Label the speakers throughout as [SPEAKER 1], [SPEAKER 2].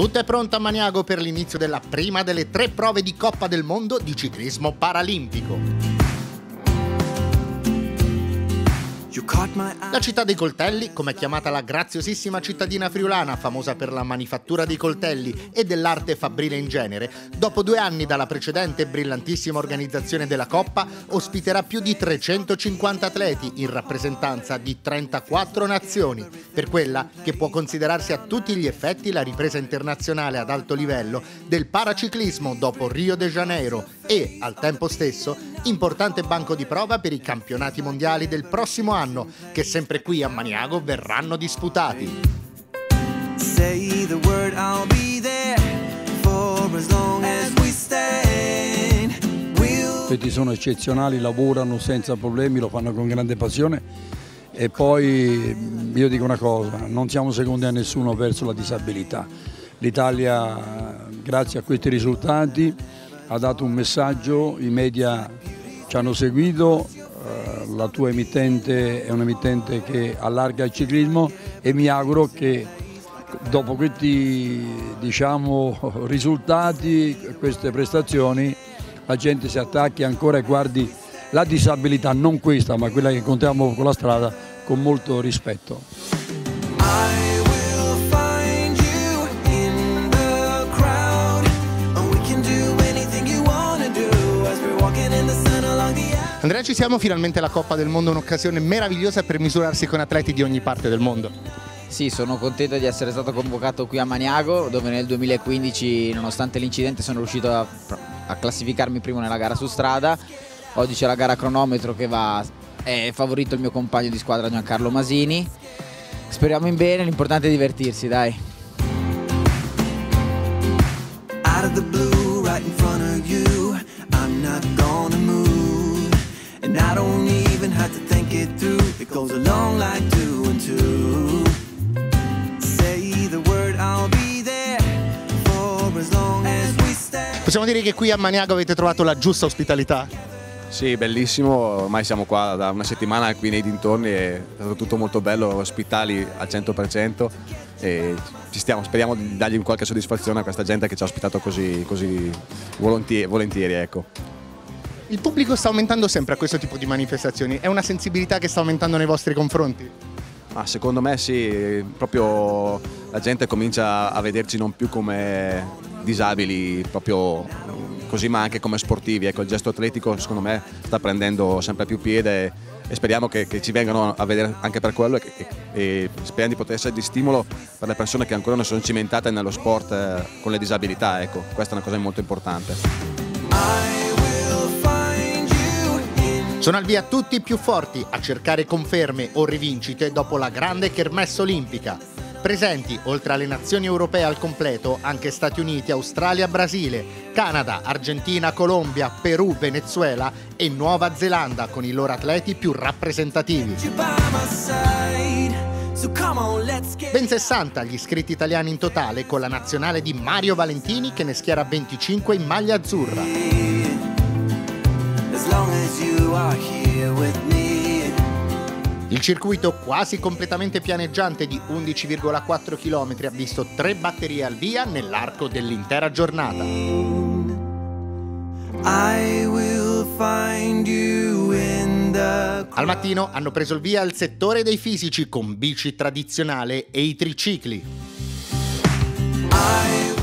[SPEAKER 1] Tutto è pronto a Maniago per l'inizio della prima delle tre prove di Coppa del Mondo di ciclismo paralimpico. La città dei coltelli, come è chiamata la graziosissima cittadina friulana, famosa per la manifattura dei coltelli e dell'arte fabbrile in genere, dopo due anni dalla precedente brillantissima organizzazione della Coppa, ospiterà più di 350 atleti in rappresentanza di 34 nazioni, per quella che può considerarsi a tutti gli effetti la ripresa internazionale ad alto livello del paraciclismo dopo Rio de Janeiro e, al tempo stesso, importante banco di prova per i campionati mondiali del prossimo anno, che sempre qui a Maniago verranno disputati.
[SPEAKER 2] Questi sono eccezionali, lavorano senza problemi, lo fanno con grande passione e poi io dico una cosa, non siamo secondi a nessuno verso la disabilità. L'Italia, grazie a questi risultati, ha dato un messaggio, i media ci hanno seguito, eh, la tua emittente è un'emittente che allarga il ciclismo e mi auguro che dopo questi diciamo, risultati, queste prestazioni, la gente si attacchi ancora e guardi la disabilità, non questa ma quella che incontriamo con la strada, con molto rispetto.
[SPEAKER 1] Andrea, ci siamo finalmente alla Coppa del Mondo, un'occasione meravigliosa per misurarsi con atleti di ogni parte del mondo.
[SPEAKER 3] Sì, sono contento di essere stato convocato qui a Maniago, dove nel 2015, nonostante l'incidente, sono riuscito a, a, classificarmi primo nella gara su strada. Oggi c'è la gara cronometro che va, è favorito il mio compagno di squadra Giancarlo Masini. Speriamo in bene, l'importante è divertirsi, dai.
[SPEAKER 1] Possiamo dire che qui a Maniago avete trovato la giusta ospitalità?
[SPEAKER 4] Sì, bellissimo, ormai siamo qua da una settimana qui nei dintorni è stato tutto molto bello, ospitali al 100% e ci stiamo, speriamo di dargli qualche soddisfazione a questa gente che ci ha ospitato così, così volentieri, volentieri ecco.
[SPEAKER 1] Il pubblico sta aumentando sempre a questo tipo di manifestazioni, è una sensibilità che sta aumentando nei vostri confronti?
[SPEAKER 4] Ah, secondo me sì, proprio la gente comincia a vederci non più come disabili, proprio così ma anche come sportivi. Ecco, il gesto atletico secondo me sta prendendo sempre più piede e speriamo che, che ci vengano a vedere anche per quello e, e, speriamo di poter essere di stimolo per le persone che ancora non sono cimentate nello sport eh, con le disabilità. Ecco, questa è una cosa molto importante.
[SPEAKER 1] Sono al via tutti i più forti a cercare conferme o rivincite dopo la grande kermesse olimpica. Presenti, oltre alle nazioni europee al completo, anche Stati Uniti, Australia, Brasile, Canada, Argentina, Colombia, Perù, Venezuela e Nuova Zelanda con i loro atleti più rappresentativi. Ben 60 gli iscritti italiani in totale con la nazionale di Mario Valentini che ne schiera 25 in maglia azzurra. Il circuito quasi completamente pianeggiante di 11,4 km ha visto tre batterie al via nell'arco dell'intera giornata. Al mattino hanno preso il via il settore dei fisici con bici tradizionale e i tricicli.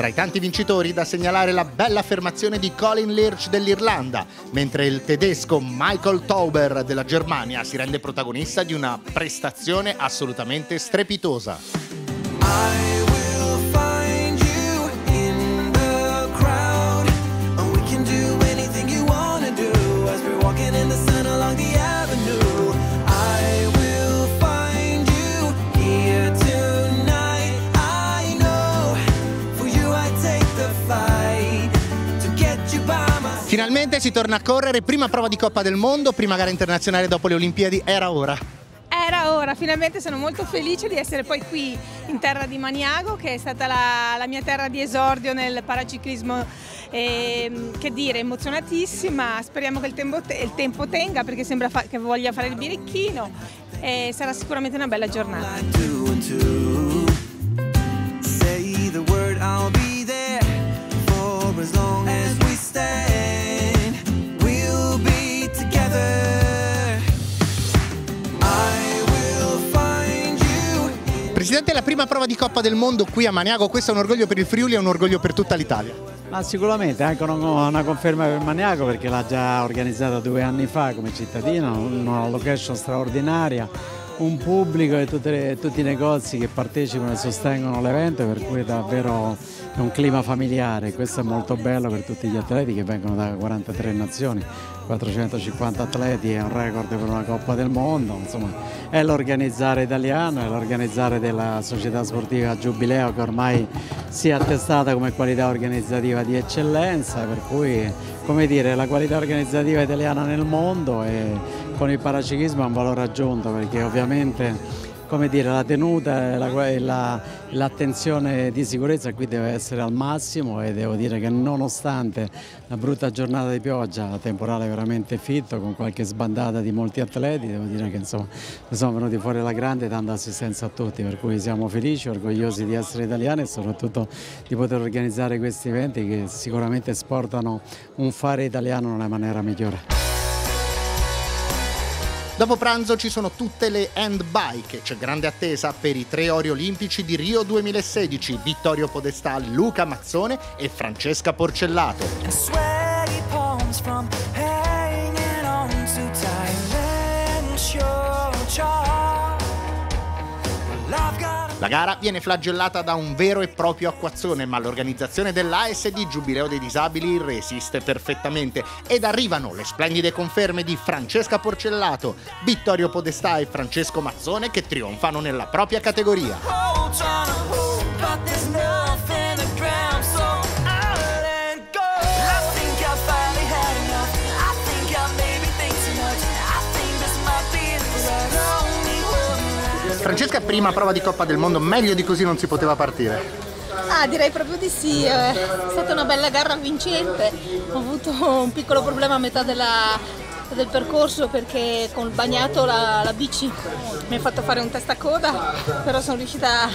[SPEAKER 1] Tra i tanti vincitori da segnalare la bella affermazione di Colin Lirch dell'Irlanda, mentre il tedesco Michael Tauber della Germania si rende protagonista di una prestazione assolutamente strepitosa. Finalmente si torna a correre, prima prova di Coppa del Mondo, prima gara internazionale dopo le Olimpiadi, era ora.
[SPEAKER 5] Era ora, finalmente sono molto felice di essere poi qui in terra di Maniago, che è stata la, la mia terra di esordio nel paraciclismo, e, che dire, emozionatissima, speriamo che il tempo, il tempo tenga perché sembra che voglia fare il birichino e sarà sicuramente una bella giornata.
[SPEAKER 1] Presidente, la prima prova di Coppa del Mondo qui a Maniago, questo è un orgoglio per il Friuli e un orgoglio per tutta l'Italia.
[SPEAKER 6] Ma sicuramente anche una, conferma per Maniago perché l'ha già organizzata due anni fa come cittadino, una location straordinaria, un pubblico e tutte, tutti i negozi che partecipano e sostengono l'evento per cui davvero è un clima familiare, questo è molto bello per tutti gli atleti che vengono da 43 nazioni, 450 atleti è un record per una Coppa del Mondo, insomma è l'organizzare italiano, è l'organizzare della società sportiva Giubileo che ormai si è attestata come qualità organizzativa di eccellenza, per cui come dire, la qualità organizzativa italiana nel mondo e con il paraciclismo ha un valore aggiunto perché ovviamente come dire, la tenuta e l'attenzione la, di sicurezza qui deve essere al massimo e devo dire che nonostante la brutta giornata di pioggia, la temporale veramente fitto con qualche sbandata di molti atleti, devo dire che insomma sono venuti fuori alla grande dando assistenza a tutti, per cui siamo felici, orgogliosi di essere italiani e soprattutto di poter organizzare questi eventi che sicuramente esportano un fare italiano nella maniera migliore.
[SPEAKER 1] Dopo pranzo ci sono tutte le handbike, c'è grande attesa per i tre ori olimpici di Rio 2016, Vittorio Podestali, Luca Mazzone e Francesca Porcellato. La gara viene flagellata da un vero e proprio acquazzone, ma l'organizzazione dell'ASD Giubileo dei Disabili resiste perfettamente ed arrivano le splendide conferme di Francesca Porcellato, Vittorio Podestà e Francesco Mazzone che trionfano nella propria categoria. Francesca, prima prova di Coppa del Mondo, meglio di così non si poteva partire.
[SPEAKER 5] Ah, direi proprio di sì, è stata una bella gara vincente. Ho avuto un piccolo problema a metà della, del percorso perché con il bagnato la, la, bici mi ha fatto fare un testacoda, però sono riuscita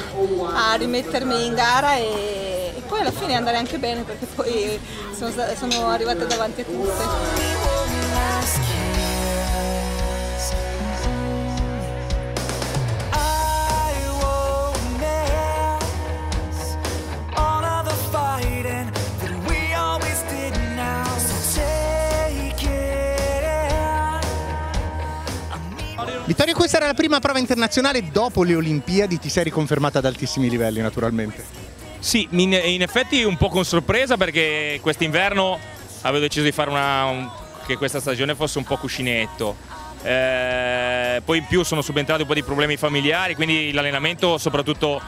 [SPEAKER 5] a rimettermi in gara e, e poi alla fine andare anche bene perché poi sono, sono arrivata davanti a tutte.
[SPEAKER 1] Vittorio, questa era la prima prova internazionale dopo le Olimpiadi, ti sei riconfermata ad altissimi livelli naturalmente.
[SPEAKER 7] Sì, in, effetti un po' con sorpresa perché quest'inverno avevo deciso di fare una, un, che questa stagione fosse un po' cuscinetto. Eh, poi in più sono subentrati un po' di problemi familiari, quindi l'allenamento soprattutto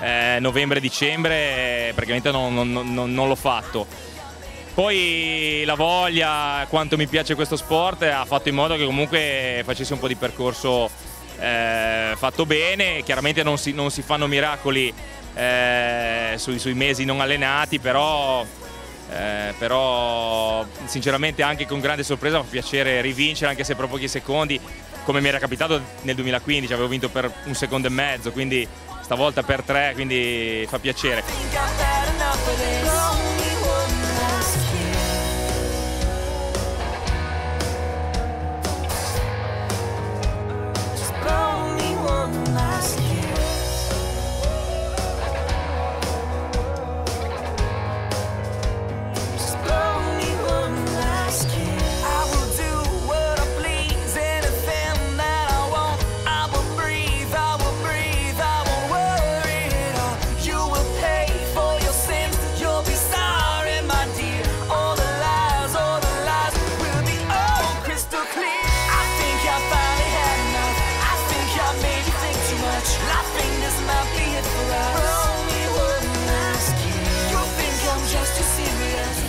[SPEAKER 7] eh, novembre-dicembre praticamente non, non, non, non l'ho fatto poi la voglia, quanto mi piace questo sport, ha fatto in modo che comunque facessi un po' di percorso eh, fatto bene. Chiaramente non si, non si fanno miracoli eh, sui, sui, mesi non allenati, però, eh, però sinceramente anche con grande sorpresa fa piacere rivincere anche se per pochi secondi, come mi era capitato nel 2015, avevo vinto per un secondo e mezzo, quindi stavolta per tre, quindi fa piacere.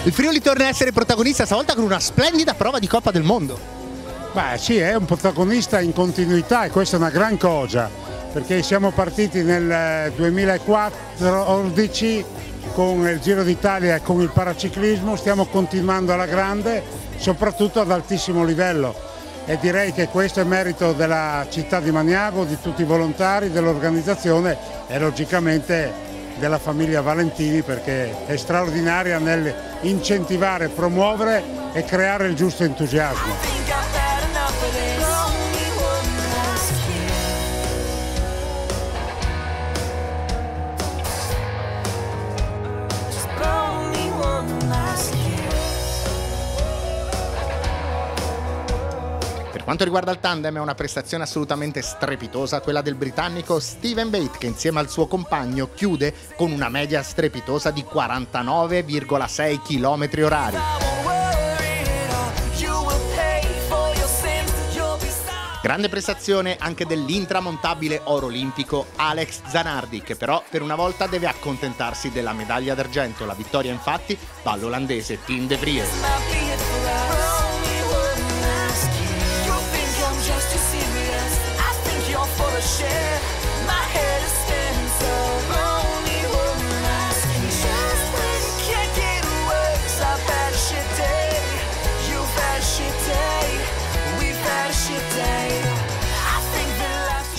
[SPEAKER 7] Il Friuli torna a essere protagonista stavolta con una splendida prova di Coppa del Mondo.
[SPEAKER 8] Beh sì, è un protagonista in continuità e questa è una gran cosa, perché siamo partiti nel 2014 eh, con il Giro d'Italia e con il paraciclismo, stiamo continuando alla grande, soprattutto ad altissimo livello e direi che questo è merito della città di Maniago, di tutti i volontari, dell'organizzazione e logicamente della famiglia Valentini perché è straordinaria nel incentivare, promuovere e creare il giusto entusiasmo.
[SPEAKER 1] Quanto riguarda il tandem è una prestazione assolutamente strepitosa quella del britannico Steven Bate che insieme al suo compagno chiude con una media strepitosa di 49,6 km orari. Grande prestazione anche dell'intramontabile oro olimpico Alex Zanardi, che però per una volta deve accontentarsi della medaglia d'argento. La vittoria infatti va all'olandese Tim De Vries.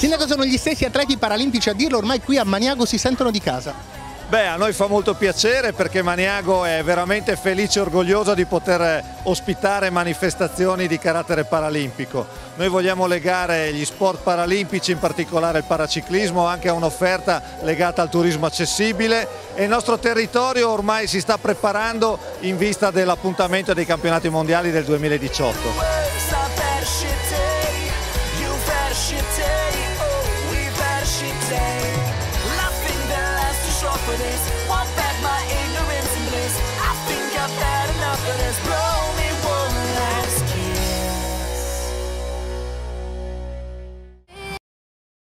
[SPEAKER 1] Sindaco sono gli stessi atleti paralimpici a dirlo, ormai qui a Maniago si sentono di casa.
[SPEAKER 9] Beh, a noi fa molto piacere perché Maniago è veramente felice e orgoglioso di poter ospitare manifestazioni di carattere paralimpico. Noi vogliamo legare gli sport paralimpici, in particolare il paraciclismo, anche a un'offerta legata al turismo accessibile e il nostro territorio ormai si sta preparando in vista dell'appuntamento dei campionati mondiali del 2018.